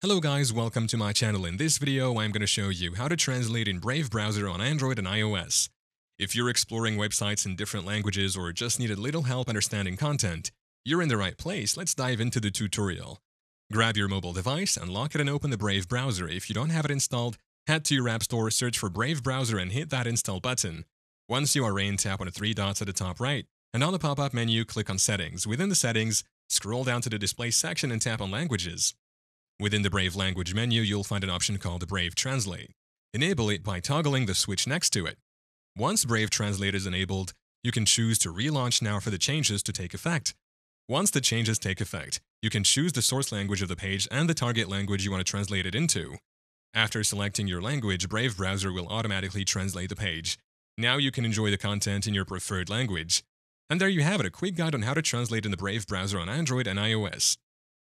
Hello guys, welcome to my channel. In this video, I'm going to show you how to translate in Brave browser on Android and iOS. If you're exploring websites in different languages or just need a little help understanding content, you're in the right place. Let's dive into the tutorial. Grab your mobile device, unlock it and open the Brave browser. If you don't have it installed, head to your app store, search for Brave browser and hit that install button. Once you are in, tap on the three dots at the top right, and on the pop-up menu, click on Settings. Within the settings, scroll down to the Display section and tap on Languages. Within the Brave language menu, you'll find an option called Brave Translate. Enable it by toggling the switch next to it. Once Brave Translate is enabled, you can choose to relaunch now for the changes to take effect. Once the changes take effect, you can choose the source language of the page and the target language you want to translate it into. After selecting your language, Brave Browser will automatically translate the page. Now you can enjoy the content in your preferred language. And there you have it, a quick guide on how to translate in the Brave browser on Android and iOS.